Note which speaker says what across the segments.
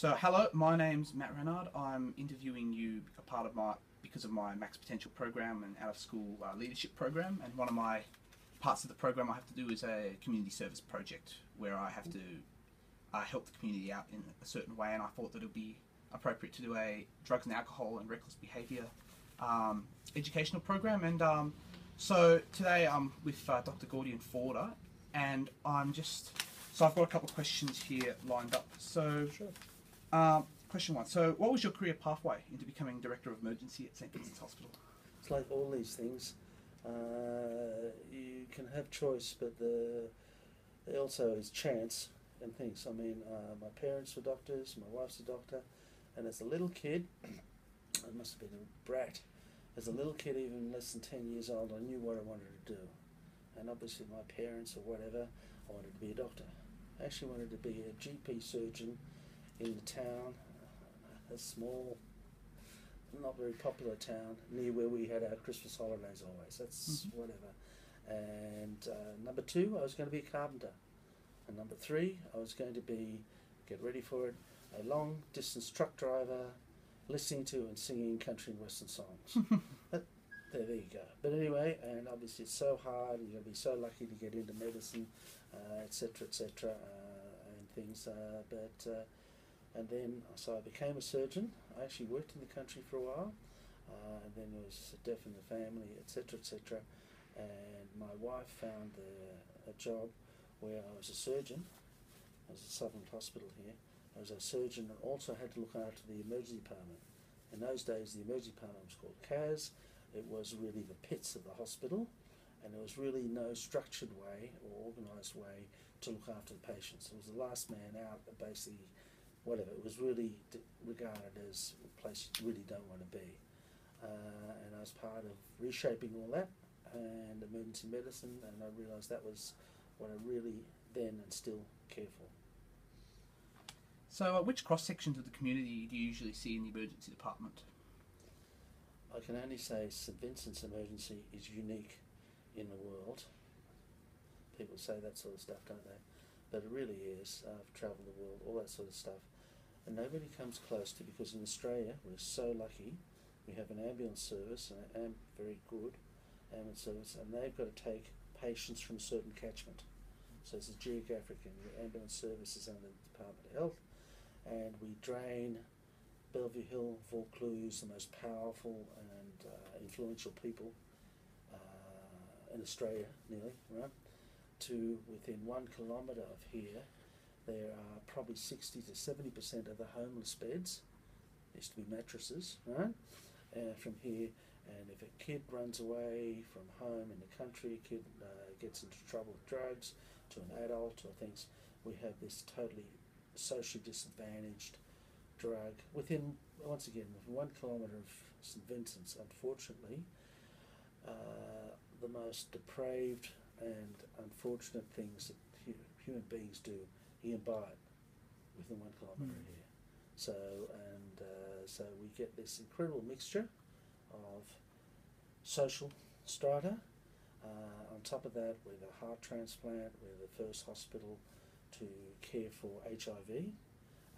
Speaker 1: So, hello, my name's Matt Renard. I'm interviewing you a part of my because of my Max Potential program and out of school uh, leadership program. And one of my parts of the program I have to do is a community service project where I have to uh, help the community out in a certain way. And I thought that it would be appropriate to do a drugs and alcohol and reckless behaviour um, educational program. And um, so today I'm with uh, Dr. Gordian Fulde, and I'm just so I've got a couple of questions here lined up. So.
Speaker 2: Sure.
Speaker 1: Um, question one. So, what was your career pathway into becoming director of emergency at St Vincent's Hospital?
Speaker 2: It's like all these things. Uh, you can have choice, but the there also is chance and things. I mean, uh, my parents were doctors, my wife's a doctor, and as a little kid, I must have been a brat. As a little kid, even less than 10 years old, I knew what I wanted to do. And obviously, my parents or whatever, I wanted to be a doctor. I actually wanted to be a GP surgeon in the town, a small, not very popular town near where we had our Christmas holidays always. That's
Speaker 1: Mhm.
Speaker 2: whatever. And uh, number two, I was going to be a carpenter. And number three, I was going to be, get ready for it, a long distance truck driver, listening to and singing country and western songs. but, there, there you go. But anyway, and obviously it's so hard. You're going to be so lucky to get into medicine, etc., uh, etc., et uh, and things. Uh, but uh, and then so I became a surgeon. I actually worked in the country for a while, uh, and then there was death in the family, etc., etc. And my wife found a, a job where I was a surgeon. I was at Sutherland Hospital here. I was a surgeon and also had to look after the emergency department. In those days, the emergency department was called CAS. It was really the pits of the hospital, and there was really no structured way or organised way to look after the patients. It was the last man out, basically whatever. It was really regarded as a place you really don't want to be. Uh, and I was part of reshaping all that and emergency medicine, and I realised that was what I really then and still care for.
Speaker 1: So, uh, which cross sections of the community do you usually see in the emergency department?
Speaker 2: I can only say St Vincent's emergency is unique in the world. People say that sort of stuff, don't they? But it really is. I've travelled the world, all that sort of stuff. And nobody comes close to because in Australia we're so lucky. We have an ambulance service, and am very good ambulance service, and they've got to take patients from a certain catchment. So it's a geographic, and the ambulance service is under the Department of Health, and we drain Bellevue Hill, Vaucluse, the most powerful and uh, influential people uh, in Australia, nearly, right? To within one kilometre of here, there are probably 60 to 70% of the homeless beds. Used to be mattresses, right? Uh, from here, and if a kid runs away from home in the country, a kid uh, gets into trouble with drugs, to an adult or things, we have this totally socially disadvantaged drug within, once again, within one kilometre of St Vincent's, unfortunately, uh, the most depraved and unfortunate things that hu- human beings do, can buy it within one kilometre
Speaker 1: Mm.
Speaker 2: here. So, and uh, so we get this incredible mixture of social strata. Uh, on top of that, we're the heart transplant, we're the first hospital to care for HIV.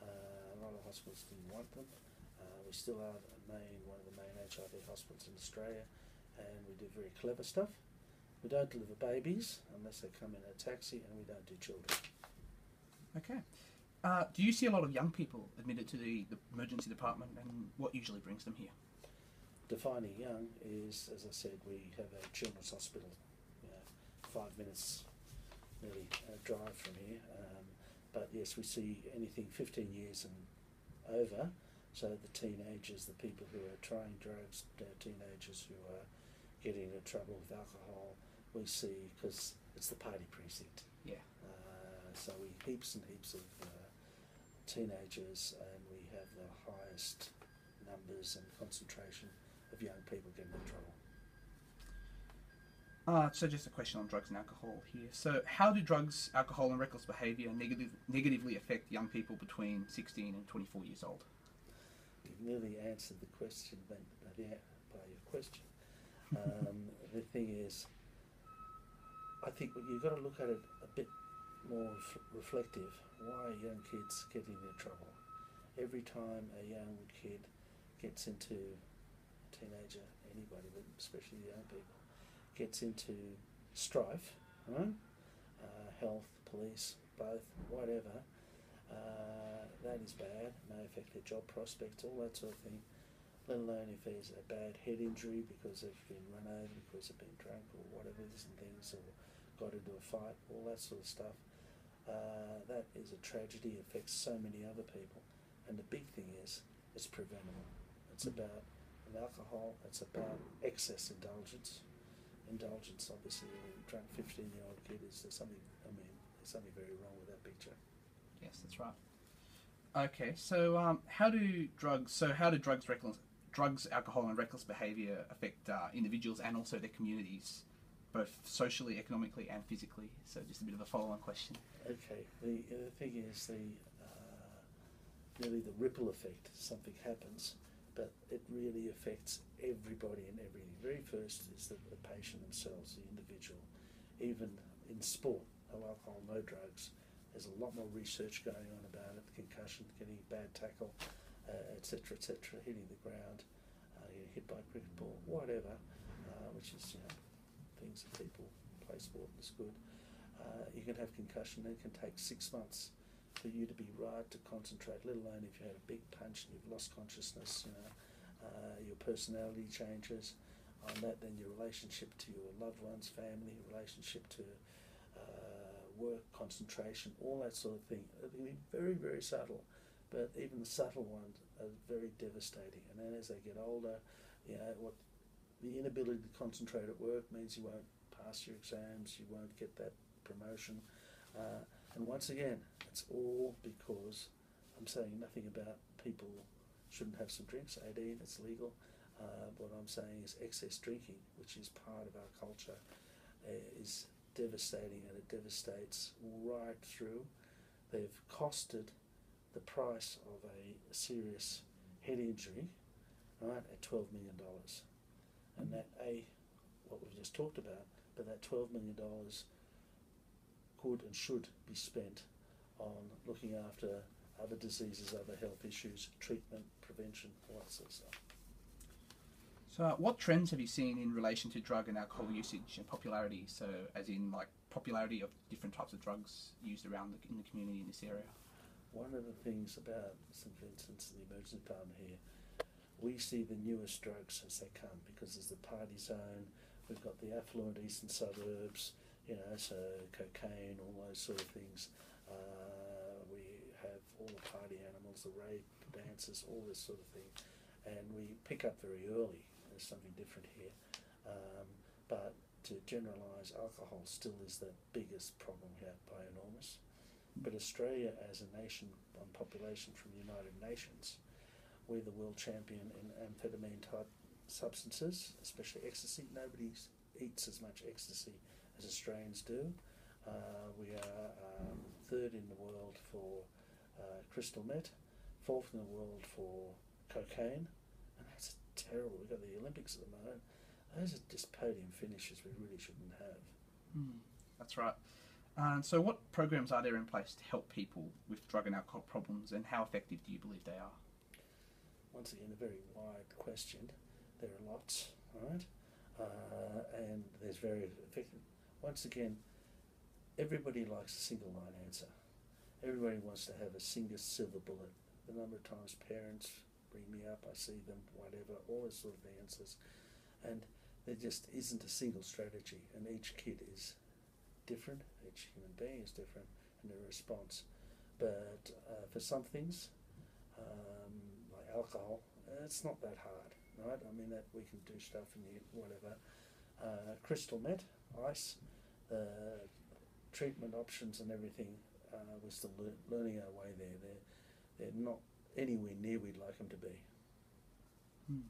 Speaker 2: Uh, a lot of hospitals didn't want them. Uh, we still are the main, one of the main HIV hospitals in Australia, and we do very clever stuff. We don't deliver babies unless they come in a taxi, and we don't do children.
Speaker 1: Okay. Uh, do you see a lot of young people admitted to the, the emergency department, and what usually brings them here?
Speaker 2: Defining young is, as I said, we have a children's hospital, you know, five minutes nearly uh, drive from here. Um, but yes, we see anything 15 years and over. So the teenagers, the people who are trying drugs, uh, teenagers who are getting into trouble with alcohol, we see because it's the party precinct.
Speaker 1: Yeah.
Speaker 2: Uh, so we heaps and heaps of uh, teenagers, and we have the highest numbers and concentration of young people getting in trouble.
Speaker 1: Uh, so just a question on drugs and alcohol here. So how do drugs, alcohol, and reckless behaviour negative, negatively affect young people between 16 and 24 years old?
Speaker 2: You've nearly answered the question by, by, by your question. Um, the thing is, I think you've got to look at it a bit more ref- reflective. Why are young kids getting into trouble? every time a young kid gets into a teenager, anybody, but especially young people, gets into strife, right? Uh, health, police, both, whatever. Uh, that is bad. It May affect their job prospects, all that sort of thing. Let alone if there's a bad head injury because they've been run over, because they've been drunk or whatever and things, or got into a fight, all that sort of stuff. Uh, that is a tragedy. It affects so many other people. And the big thing is, it's preventable. It's
Speaker 1: Mm.
Speaker 2: about alcohol. It's about excess indulgence. Indulgence, obviously, a drunk fifteen-year-old kid is there's something. I mean, there's something very wrong with that picture.
Speaker 1: Yes, that's right. Okay, so um, how do drugs? So how do drugs, reckless, drugs, alcohol, and reckless behaviour affect uh, individuals and also their communities, both socially, economically, and physically? So just a bit of a follow-on question.
Speaker 2: Okay. The, uh, the thing is, the uh, really the ripple effect. Something happens, but it really affects everybody and everything. Very first is the, the patient themselves, the individual. Even in sport, no alcohol, no drugs. There's a lot more research going on about it. Concussion, getting a bad tackle, etc., uh, etc., et hitting the ground, uh, hit by a cricket ball, whatever, uh, which is you know things that people play sport and it's good. Uh, you can have concussion and it can take six months for you to be right to concentrate, let alone if you had a big punch and you've lost consciousness, you know, uh, your personality changes. On that, then your relationship to your loved ones, family, relationship to uh, work, concentration, all that sort of thing. It can be very, very subtle, but even the subtle ones are very devastating. And then as they get older, you know, what the inability to concentrate at work means you won't pass your exams, you won't get that promotion. Uh, and once again, it's all because I'm saying nothing about people shouldn't have some drinks. 18, it's legal. Uh, what I'm saying is excess drinking, which is part of our culture, uh, is devastating and it devastates right through. They've costed the price of a serious head injury, right, at $12 million. And that, A, what we've just talked about, but that $12 million could and should be spent on looking after other diseases, other health issues, treatment, prevention, all that sort of stuff.
Speaker 1: So, uh, what trends have you seen in relation to drug and alcohol usage and popularity? So, as in like popularity of different types of drugs used around the, in the community in this area.
Speaker 2: One of the things about St Vincent's, and the emergency department here, we see the newest drugs as they come because there's the party zone, we've got the affluent eastern suburbs, you know, so cocaine, all those sort of things. Uh, we have all the party animals, the rape dances, all this sort of thing, and we pick up very early. There's something different here, um, but to generalise, alcohol still is the biggest problem here by enormous. But Australia, as a nation on population from the United Nations, we're the world champion in amphetamine type substances, especially ecstasy. Nobody eats as much ecstasy as Australians do. Uh, we are um, third in the world for uh, crystal meth, fourth in the world for cocaine, and that's terrible. We've got the Olympics at the moment. Those are just podium finishes we really shouldn't have.
Speaker 1: Hmm, that's right. And so, what programs are there in place to help people with drug and alcohol problems, and how effective do you believe they are?
Speaker 2: Once again, a very wide question. There are lots, right? Uh, and there's very effective. Once again, everybody likes a single line answer. Everybody wants to have a single silver bullet. The number of times parents bring me up, I see them, whatever, all those sort of answers. And there just isn't a single strategy, and each kid is different, each human being is different, in their response. But uh, for some things, like alcohol, it's not that hard, right? I mean, that we can do stuff and you, whatever. Uh, crystal meth, ice, uh, treatment options and everything, uh, we're still lear- learning our way there. They're, they're not anywhere near we'd like them to be.
Speaker 1: Hmm.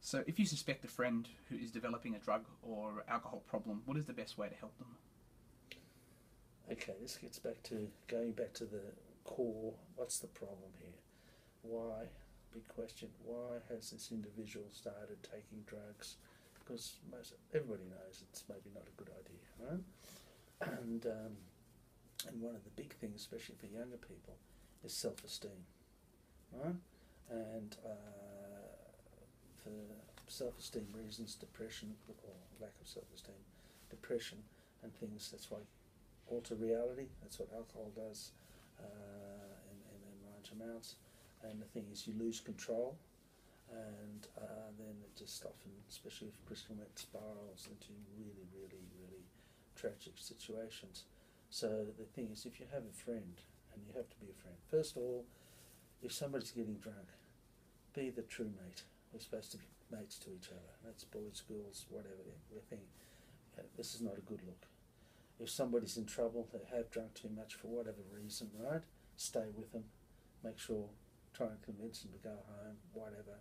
Speaker 1: So, if you suspect a friend who is developing a drug or alcohol problem, what is the best way to help them?
Speaker 2: Okay, this gets back to going back to the core. What's the problem here? Why? Big question. Why has this individual started taking drugs? Because most everybody knows it's maybe not a good idea, right? And um, and one of the big things, especially for younger people, is self-esteem, right? and uh, for self-esteem reasons, depression or lack of self-esteem, depression and things. That's why alter reality. That's what alcohol does uh, in, in, in large amounts. And the thing is, you lose control, and uh, then it just often, especially if crystal meth spirals into really, really, really tragic situations. So the thing is, if you have a friend, and you have to be a friend, first of all, if somebody's getting drunk, be the true mate. We're supposed to be mates to each other. That's boys, girls, whatever the thing. This is not a good look. If somebody's in trouble, they have drunk too much for whatever reason, right? Stay with them. Make sure, try and convince them to go home, whatever.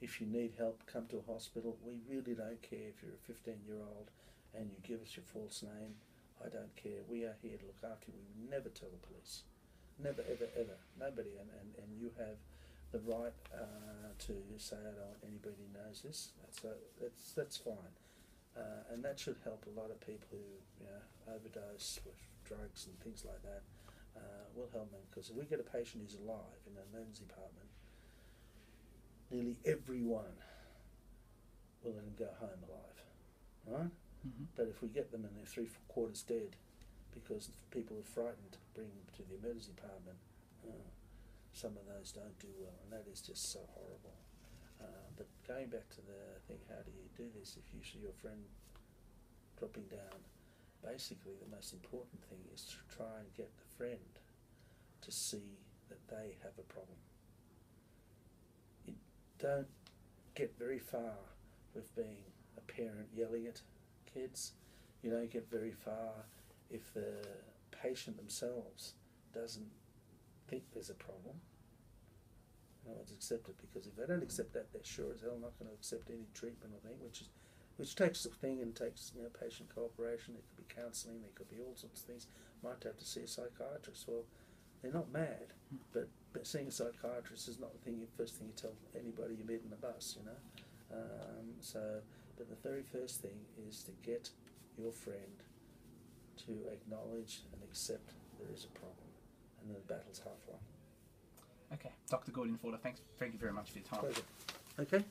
Speaker 2: If you need help, come to a hospital. We really don't care if you're a 15 year old and you give us your false name. I don't care. We are here to look after you. We never tell the police. Never, ever, ever. Nobody. And, and, and you have the right uh, to say, I don't want anybody knows this. That's, a, that's, that's fine. Uh, and that should help a lot of people who you know, overdose with drugs and things like that. Uh, will help them because if we get a patient who's alive in an emergency department, nearly everyone will let them go home alive, right?
Speaker 1: Mm-hmm.
Speaker 2: But if we get them and they're three quarters dead because people are frightened to bring them to the emergency department, uh, some of those don't do well, and that is just so horrible. Uh, but going back to the thing, how do you do this if you see your friend dropping down? Basically, the most important thing is to try and get the friend to see that they have a problem. You don't get very far with being a parent yelling at kids. You don't get very far if the patient themselves doesn't think there's a problem. No one's words, accept it because if they don't accept that, they're sure as hell not going to accept any treatment or thing, which is which takes a thing and takes you know patient cooperation. It could be counselling, it could be all sorts of things. Might have to see a psychiatrist. Well, they're not mad, but, but seeing a psychiatrist is not the thing. You, first thing you tell anybody you meet in the bus, you know. Um, so, but the very first thing is to get your friend to acknowledge and accept there is a problem, and then the battle's half won.
Speaker 1: Okay, Dr. Gordon Fulde, thanks. Thank you very much for your time.
Speaker 2: Pleasure. Okay.